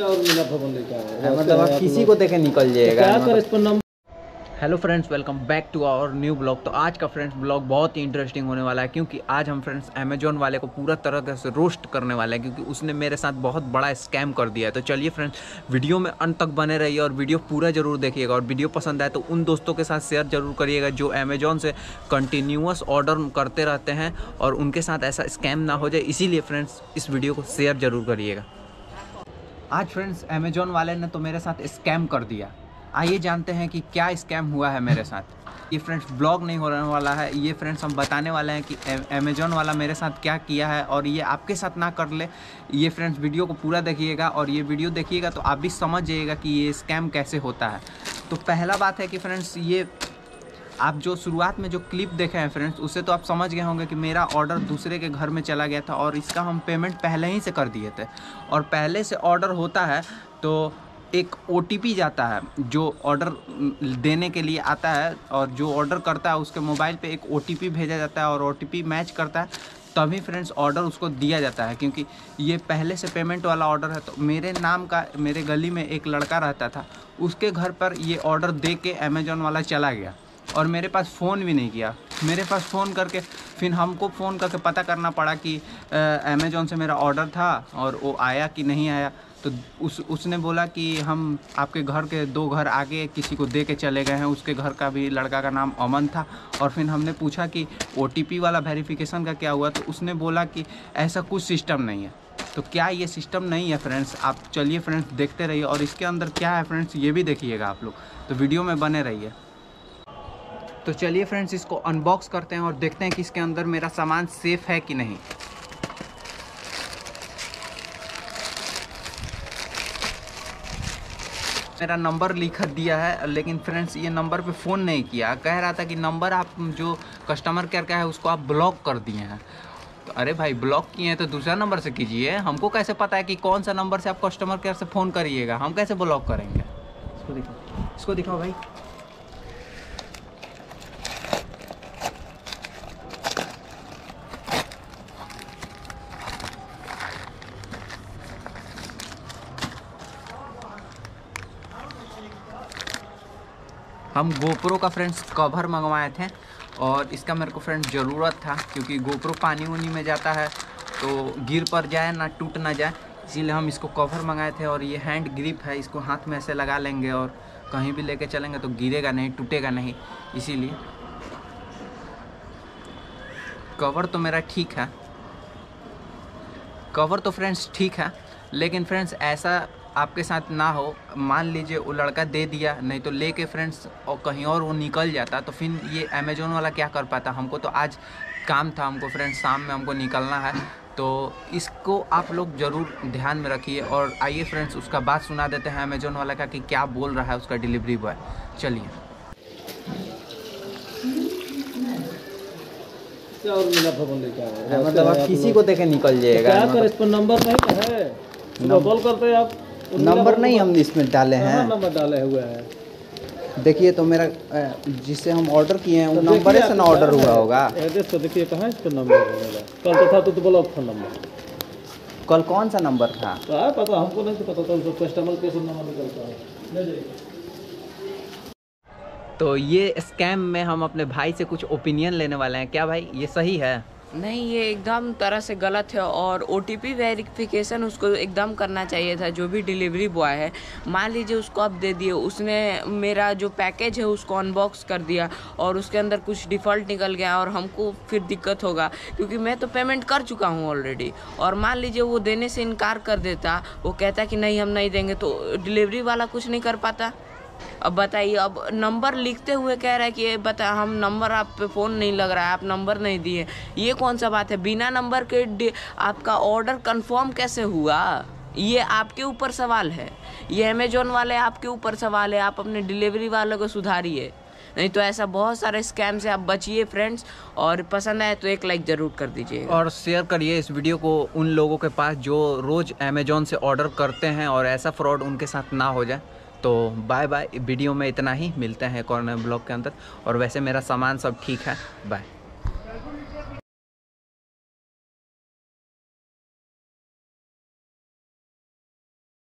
और मिला भवन लेके आए मतलब आप किसी को देखे निकल जाएगा क्या कर इस पर number? Hello friends welcome back to our new blog तो आज का फ्रेंड्स ब्लॉग बहुत ही इंटरेस्टिंग होने वाला है क्योंकि आज हम फ्रेंड्स अमेजोन वाले को पूरा तरह से रोस्ट करने वाले हैं क्योंकि उसने मेरे साथ बहुत बड़ा स्कैम कर दिया है। तो चलिए फ्रेंड्स वीडियो में अंत तक बने रहिए और वीडियो पूरा ज़रूर देखिएगा। और वीडियो पसंद आए तो उन दोस्तों के साथ शेयर ज़रूर करिएगा जो अमेजोन से कंटिन्यूस ऑर्डर करते रहते हैं और उनके साथ ऐसा स्कैम ना हो जाए। इसीलिए फ्रेंड्स इस वीडियो को शेयर ज़रूर करिएगा। आज फ्रेंड्स अमेजोन वाले ने तो मेरे साथ स्कैम कर दिया। आइए जानते हैं कि क्या स्कैम हुआ है मेरे साथ। ये फ्रेंड्स ब्लॉग नहीं होने वाला है। ये फ्रेंड्स हम बताने वाले हैं कि अमेजोन वाला मेरे साथ क्या किया है और ये आपके साथ ना कर ले। ये फ्रेंड्स वीडियो को पूरा देखिएगा और ये वीडियो देखिएगा तो आप भी समझ जाइएगा कि ये स्कैम कैसे होता है। तो पहला बात है कि फ्रेंड्स ये आप जो शुरुआत में जो क्लिप देखे हैं फ्रेंड्स उससे तो आप समझ गए होंगे कि मेरा ऑर्डर दूसरे के घर में चला गया था और इसका हम पेमेंट पहले ही से कर दिए थे। और पहले से ऑर्डर होता है तो एक ओटीपी जाता है, जो ऑर्डर देने के लिए आता है और जो ऑर्डर करता है, उसके मोबाइल पे एक ओटीपी भेजा जाता है और ओटीपी मैच करता है, तभी फ्रेंड्स ऑर्डर उसको दिया जाता है, क्योंकि ये पहले से पेमेंट वाला ऑर्डर है। तो मेरे नाम का, मेरे गली में एक लड़का रहता था, उसके घर पर ये ऑर्डर दे के अमेजोन वाला चला गया। और मेरे पास फ़ोन भी नहीं किया। मेरे पास फ़ोन करके, फिर हमको फ़ोन करके पता करना पड़ा कि अमेजोन से मेरा ऑर्डर था और वो आया कि नहीं आया। तो उस, उसने बोला कि हम आपके घर के दो घर आगे किसी को दे के चले गए हैं। उसके घर का भी लड़का का नाम अमन था। और फिर हमने पूछा कि ओटीपी वाला वेरिफिकेशन का क्या हुआ? तो उसने बोला कि ऐसा कुछ सिस्टम नहीं है। तो क्या ये सिस्टम नहीं है फ्रेंड्स आप चलिए फ्रेंड्स देखते रहिए। और इसके अंदर क्या है फ्रेंड्स ये भी देखिएगा आप लोग। तो वीडियो में बने रहिए। तो चलिए फ्रेंड्स इसको अनबॉक्स करते हैं और देखते हैं कि इसके अंदर मेरा सामान सेफ़ है कि नहीं। मेरा नंबर लिख दिया है, लेकिन फ्रेंड्स ये नंबर पे फ़ोन नहीं किया। कह रहा था कि नंबर आप जो कस्टमर केयर का है, उसको आप ब्लॉक कर दिए हैं। तो अरे भाई ब्लॉक किए हैं तो दूसरा नंबर से कीजिए। हमको कैसे पता है कि कौन सा नंबर से आप कस्टमर केयर से फ़ोन करिएगा? हम कैसे ब्लॉक करेंगे? इसको दिखाओ। इसको दिखाओ भाई। हम गोप्रो का फ्रेंड्स कवर मंगवाए थे और इसका मेरे को फ्रेंड्स ज़रूरत था, क्योंकि गोप्रो पानी उनी में जाता है तो गिर पर जाए ना, टूट ना जाए, इसीलिए हम इसको कवर मंगाए थे और ये हैंड ग्रिप है, इसको हाथ में ऐसे लगा लेंगे और कहीं भी लेके चलेंगे तो गिरेगा नहीं, टूटेगा नहीं, इसीलिए। कवर तो मेरा ठीक है। कवर तो फ्रेंड्स ठीक है, लेकिन फ्रेंड्स ऐसा आपके साथ ना हो मान लीजिए वो लड़का दे दिया नहीं तो लेके फ्रेंड्स और कहीं और वो निकल जाता तो फिर ये अमेजोन वाला क्या कर पाता? हमको तो आज काम था हमको फ्रेंड्स शाम में हमको निकलना है तो इसको आप लोग ज़रूर ध्यान में रखिए और आइए फ्रेंड्स उसका बात सुना देते हैं अमेजोन वाला का कि क्या बोल रहा है उसका डिलीवरी बॉय चलिए। और मिला भवन लेके आए मतलब आप किसी को देखे निकल जाएगा क्या कर? इस पर नंबर नहीं है। कॉल करते आप। नंबर नहीं हम इसमें डाले हैं नंबर डाले हुए हैं। देखिए तो मेरा जिससे हम ऑर्डर किए हैं तो वो नंबर से ना ऑर्डर हुआ होगा। एड्रेस तो देखिए कहाँ इस पर नंबर कल तो था तो, तो ब्लॉक था नंबर कल कौन सा नंबर था? तो पता हमको नहीं तो पता था कस्टमर के नंबर निकलता है तो ये स्कैम में हम अपने भाई से कुछ ओपिनियन लेने वाले हैं। क्या भाई ये सही है? नहीं, ये एकदम तरह से गलत है और ओ टी वेरिफिकेशन उसको एकदम करना चाहिए था, जो भी डिलीवरी बॉय है। मान लीजिए उसको आप दे दिए, उसने मेरा जो पैकेज है उसको अनबॉक्स कर दिया और उसके अंदर कुछ डिफ़ॉल्ट निकल गया और हमको फिर दिक्कत होगा, क्योंकि मैं तो पेमेंट कर चुका हूँ ऑलरेडी और मान लीजिए वो देने से इनकार कर देता, वो कहता कि नहीं, हम नहीं देंगे तो डिलीवरी वाला कुछ नहीं कर पाता। अब बताइए, अब नंबर लिखते हुए कह रहा है कि ये बता, हम नंबर आप पे फ़ोन नहीं लग रहा है, आप नंबर नहीं दिए। ये कौन सा बात है? बिना नंबर के आपका ऑर्डर कंफर्म कैसे हुआ? ये आपके ऊपर सवाल है। ये अमेजोन वाले आपके ऊपर सवाल है, आप अपने डिलीवरी वालों को सुधारिए। नहीं तो ऐसा बहुत सारे स्कैम से आप बचिए फ्रेंड्स, और पसंद आए तो एक लाइक ज़रूर कर दीजिए। और शेयर करिए इस वीडियो को उन लोगों के पास जो रोज़ अमेजोन से ऑर्डर करते हैं और ऐसा फ्रॉड उनके साथ ना हो जाए। तो बाय बाय वीडियो में इतना ही, मिलते हैं कॉर्नर ब्लॉग के अंदर। और वैसे मेरा सामान सब ठीक है। बाय